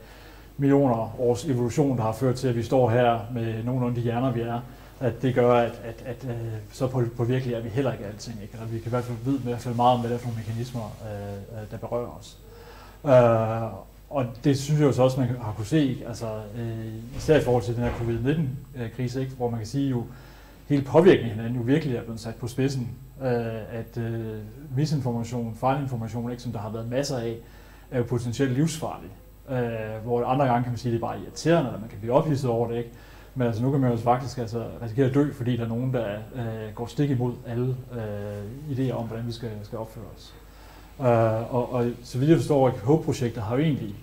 millioner års evolution, der har ført til, at vi står her med nogenlunde de hjerner, vi er, at det gør, at, at, at, at så på, på virkelig er vi heller ikke alting. Ikke? Eller vi kan i hvert fald vide i hvert fald meget om, hvad det er for nogle mekanismer, øh, øh der berører os. Øh, og det synes jeg jo så også, man har kunne se, altså, øh, især i forhold til den her covid-19-krise, øh, ikke? hvor man kan sige jo, hele påvirkningen hinanden jo virkelig er blevet sat på spidsen, øh, at øh, misinformation, fejlinformation, ikke, som der har været masser af, er jo potentielt livsfarlig. Øh, hvor andre gange kan man sige, at det er bare irriterende, eller man kan blive ophidset over det, ikke? Men altså, nu kan man jo faktisk altså, risikere at dø, fordi der er nogen, der øh, går stik imod alle øh, idéer om, hvordan vi skal, skal opføre os. Øh, og, og så vidt jeg forstår, at HOPE-projektet har jo egentlig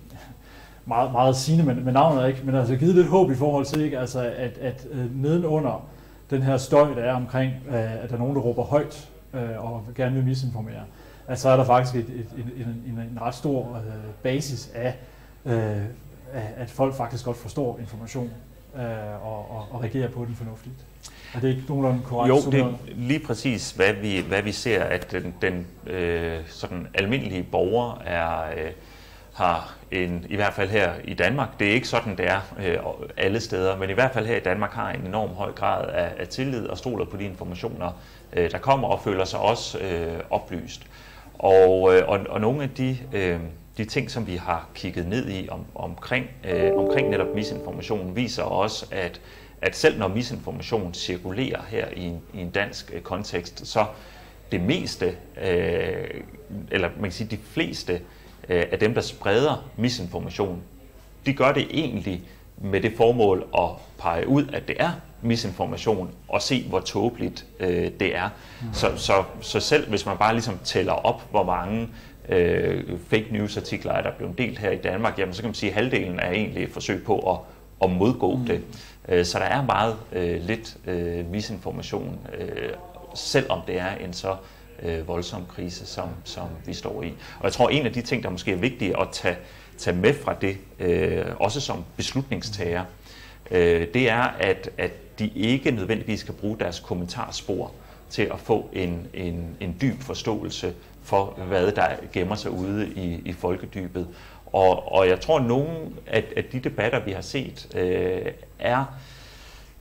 meget, meget sigende med, med navnet, ikke? men altså givet lidt håb i forhold til, ikke? Altså, at, at øh, nedenunder den her støj, der er omkring, øh, at der er nogen, der råber højt øh, og gerne vil misinformere, at så er der faktisk et, et, en, en, en ret stor øh, basis af, øh, at folk faktisk godt forstår information øh, og, og, og reagerer på den fornuftigt. Er det ikke nogenlunde korrekt? Jo, det er lige præcis, hvad vi, hvad vi ser, at den, den øh, sådan almindelige borger er, øh, har en, i hvert fald her i Danmark, det er ikke sådan, det er øh, alle steder, men i hvert fald her i Danmark har en enorm høj grad af, af tillid og stoler på de informationer, øh, der kommer og føler sig også øh, oplyst. Og, øh, og, og nogle af de, øh, de ting, som vi har kigget ned i om, omkring, øh, omkring netop misinformation, viser også, at, at selv når misinformation cirkulerer her i en, i en dansk øh, kontekst, så det meste, øh, eller man kan sige de fleste øh, at dem, der spreder misinformation, de gør det egentlig med det formål at pege ud, at det er misinformation, og se, hvor tåbeligt øh, det er. Mm. Så, så, så selv hvis man bare ligesom tæller op, hvor mange øh, fake news artikler er der blevet delt her i Danmark, jamen så kan man sige, at halvdelen er egentlig et forsøg på at, at modgå mm. det. Øh, så der er meget øh, lidt øh, misinformation, øh, selvom det er en så øh, voldsom krise, som, som vi står i. Og jeg tror, en af de ting, der måske er vigtige at tage, tage med fra det, øh, også som beslutningstager, øh, det er, at, at de ikke nødvendigvis skal bruge deres kommentarspor til at få en, en, en dyb forståelse for, hvad der gemmer sig ude i, i folkedybet. Og, og jeg tror, at nogle af, af de debatter, vi har set, øh, er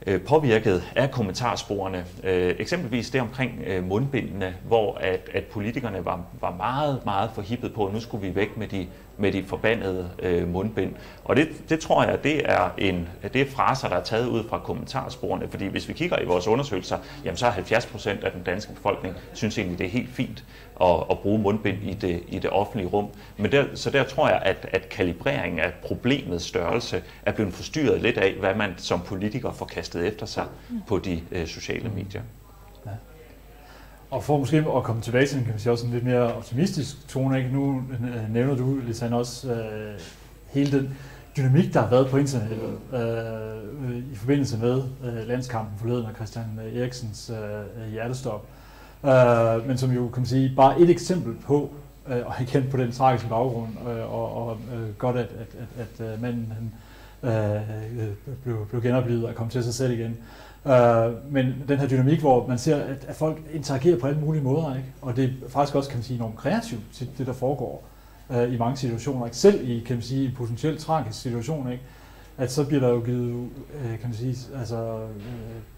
Øh, påvirket af kommentarsporene. Øh, eksempelvis det omkring øh, mundbindene, hvor at, at politikerne var, var meget, meget forhippet på, at nu skulle vi væk med de med de forbandede øh, mundbind. Og det, det tror jeg, det er, en, det er fraser, der er taget ud fra kommentarsporene, fordi hvis vi kigger i vores undersøgelser, jamen så er 70 procent af den danske befolkning synes egentlig, det er helt fint at, at bruge mundbind i det, i det offentlige rum. Men der, så der tror jeg, at, at kalibreringen af problemets størrelse er blevet forstyrret lidt af, hvad man som politiker får kastet efter sig på de øh, sociale medier. Ja. Og for måske at komme tilbage til den, kan man sige, også en lidt mere optimistisk tone, ikke? nu øh, nævner du, Lisanne, også øh, hele den dynamik, der har været på internettet øh, i forbindelse med øh, landskampen forleden og Christian øh, Eriksens øh, hjertestop. Øh, men som jo, kan man sige, bare et eksempel på, øh, og igen på den tragiske baggrund, øh, og, og øh, godt, at, at, at, at øh, manden han, øh, blev, blev genoplevet og kom til sig selv igen. Øh, men den her dynamik, hvor man ser, at, at folk interagerer på alle mulige måder, ikke? og det er faktisk også, kan man sige, enormt kreativt til det, der foregår øh, i mange situationer. Ikke? Selv i, kan man sige, en potentielt tragisk situation, ikke? at så bliver der jo givet, øh, kan man sige, altså, øh,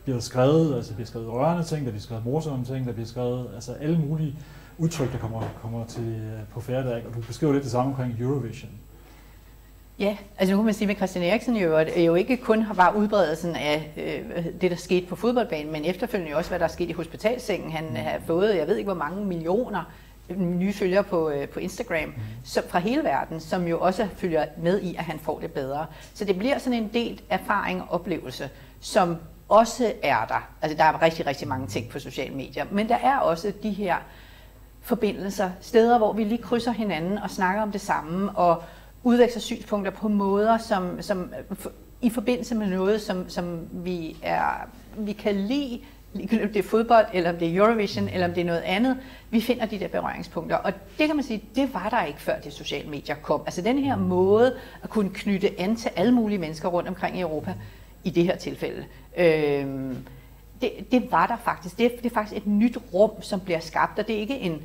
bliver der skrevet, altså bliver skrevet rørende ting, der bliver skrevet morsomme ting, der bliver skrevet, altså alle mulige udtryk, der kommer, kommer til, øh, på færdag, og du beskriver lidt det samme omkring Eurovision. Ja, altså nu kan man sige med Christian Eriksen jo, at jo ikke kun har bare udbredelsen af øh, det, der skete på fodboldbanen, men efterfølgende jo også, hvad der er sket i hospitalsengen. Han mm. har fået, jeg ved ikke hvor mange millioner nye følgere på, øh, på Instagram mm. som, fra hele verden, som jo også følger med i, at han får det bedre. Så det bliver sådan en del erfaring og oplevelse, som også er der. Altså der er rigtig, rigtig mange ting på sociale medier, men der er også de her forbindelser, steder, hvor vi lige krydser hinanden og snakker om det samme, og udveksler synspunkter på måder, som, som i forbindelse med noget, som, som vi, er, vi kan lide, om det er fodbold, eller om det er Eurovision, eller om det er noget andet, vi finder de der berøringspunkter. Og det kan man sige, det var der ikke før de sociale medier kom. Altså den her måde at kunne knytte an til alle mulige mennesker rundt omkring i Europa, i det her tilfælde. Øh, det, det var der faktisk. Det, det er faktisk et nyt rum, som bliver skabt, og det er ikke en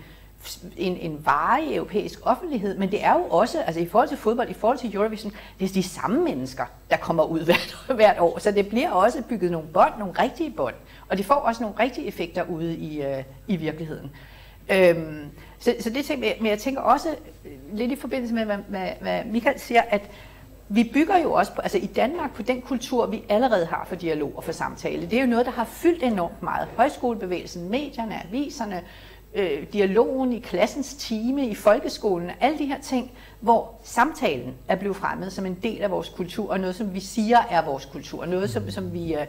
en, en varig europæisk offentlighed, men det er jo også, altså i forhold til fodbold, i forhold til Eurovision, det er de samme mennesker, der kommer ud hvert, hvert år, så det bliver også bygget nogle bånd, nogle rigtige bånd, og det får også nogle rigtige effekter ude i, øh, i virkeligheden. Øhm, så, så det tænker jeg, men jeg tænker også øh, lidt i forbindelse med, hvad, hvad, hvad Michael siger, at vi bygger jo også på, altså i Danmark på den kultur, vi allerede har for dialog og for samtale. Det er jo noget, der har fyldt enormt meget. Højskolebevægelsen, medierne, aviserne, øh, dialogen i klassens time, i folkeskolen, alle de her ting, hvor samtalen er blevet fremmet som en del af vores kultur, og noget, som vi siger er vores kultur, noget, som, som vi, øh,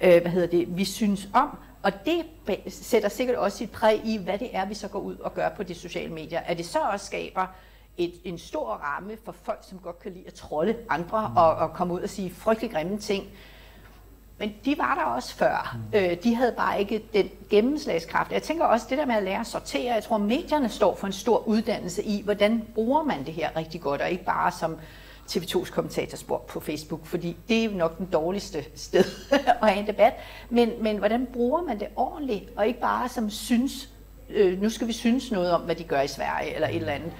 øh hvad hedder det, vi synes om. Og det sætter sikkert også sit præg i, hvad det er, vi så går ud og gør på de sociale medier. At det så også skaber et, en stor ramme for folk, som godt kan lide at trolde andre, mm. og, og komme ud og sige frygtelig grimme ting, men de var der også før. Mm. Øh, de havde bare ikke den gennemslagskraft. Jeg tænker også, det der med at lære at sortere, jeg tror, medierne står for en stor uddannelse i, hvordan bruger man det her rigtig godt, og ikke bare som TV2's kommentatorspor på Facebook, fordi det er nok den dårligste sted at have en debat. Men, men hvordan bruger man det ordentligt, og ikke bare som synes, øh, nu skal vi synes noget om, hvad de gør i Sverige, eller et eller andet.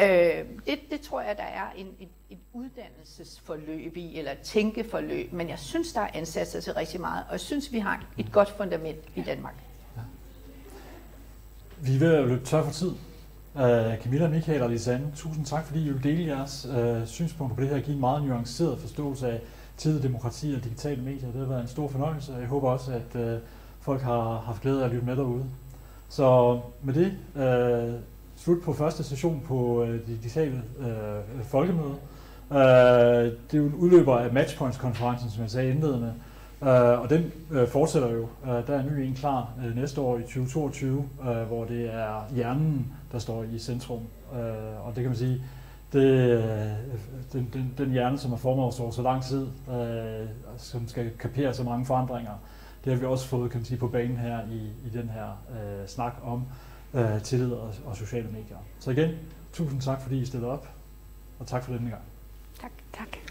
Øh, det, det tror jeg, der er en, en, et uddannelsesforløb i, eller et tænkeforløb, men jeg synes, der er ansat sig til rigtig meget, og jeg synes, vi har et godt fundament i Danmark. Ja. Vi er ved at løbe tør for tid. Uh, Camilla, Michael og Lisanne, tusind tak, fordi I vil dele jeres uh, synspunkter på det her og give en meget nuanceret forståelse af tid, demokrati og digitale medier. Det har været en stor fornøjelse, og jeg håber også, at uh, folk har haft glæde af at lytte med derude. Så med det, uh, slut på første session på øh, det digitale øh, folkemøde. Øh, det er jo en udløber af Matchpoints-konferencen, som jeg sagde indledende, øh, og den øh, fortsætter jo. Øh, der er en ny en klar øh, næste år i 2022, øh, hvor det er hjernen, der står i centrum. Øh, og det kan man sige, det, øh, den, den, den hjerne, som har formet os over så lang tid, øh, som skal kapere så mange forandringer, det har vi også fået kan man sige, på banen her i, i den her øh, snak om øh, tillid og, og sociale medier. Så igen, tusind tak fordi I stillede op, og tak for denne gang. Tak. tak.